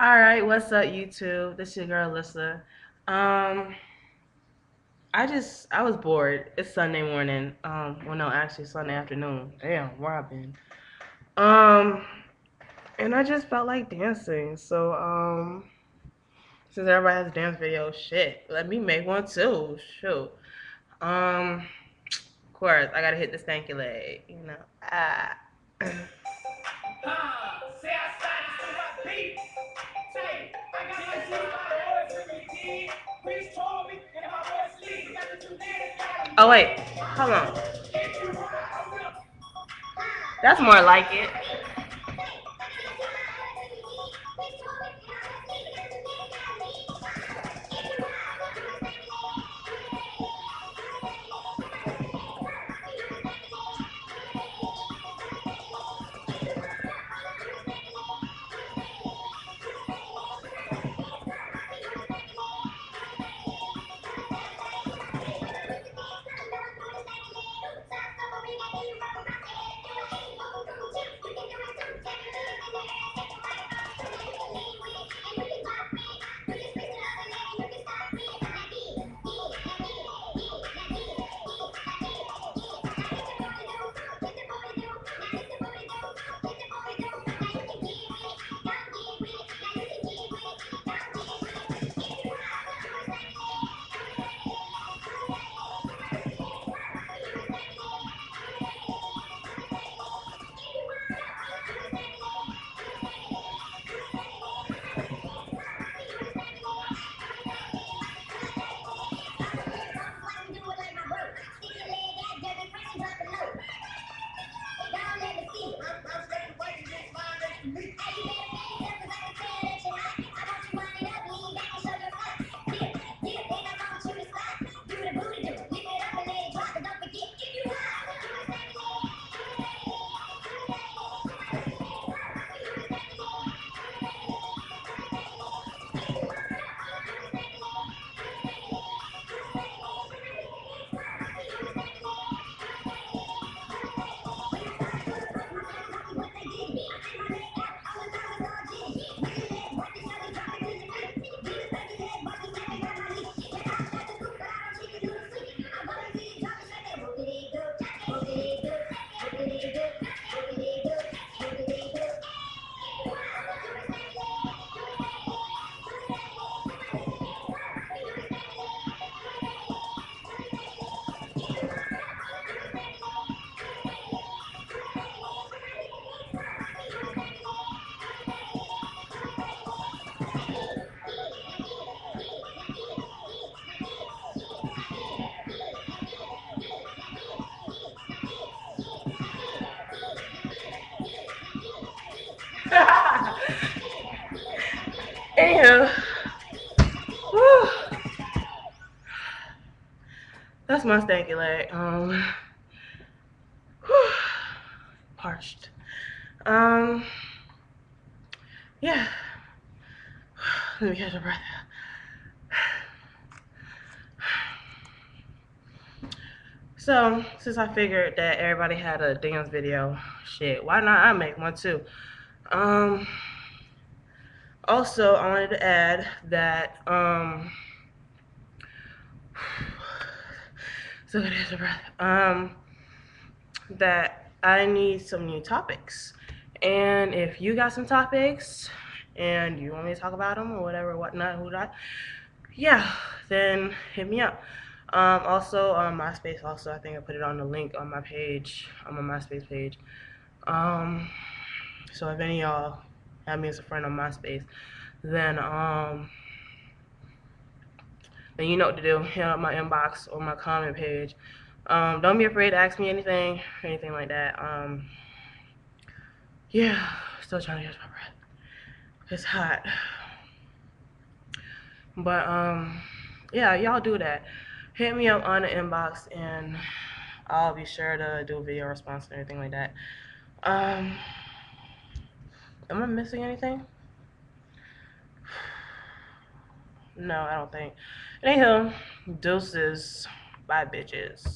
All right, what's up, YouTube? This is your girl Alyssa. Um, I just I was bored. It's Sunday morning. Um, well, no, actually Sunday afternoon. Damn, where I been? Um, and I just felt like dancing. So um, since everybody has dance videos, shit, let me make one too. Shoot. Um, of course, I gotta hit the stanky leg. You know. Ah. Oh wait, hold on. That's more like it. Anywho, whew. That's my stanky leg. Um, parched. Um, yeah. Let me catch a breath. So, since I figured that everybody had a dance video, shit, why not I make one too? Um, also, I wanted to add that, um, so good as a breath, um, that I need some new topics. And if you got some topics and you want me to talk about them or whatever, whatnot, who not, yeah, then hit me up. Um, also on MySpace, also I think I put it on the link on my page, on my MySpace page. Um, so if any y'all have me as a friend on MySpace, then um, then you know what to do. Hit up my inbox or my comment page. Um, don't be afraid to ask me anything or anything like that. Um, yeah, still trying to catch my breath. It's hot. But um, yeah, y'all do that hit me up on the inbox and I'll be sure to do a video response and everything like that. Um, am I missing anything? No, I don't think. Anywho, deuces. Bye, bitches.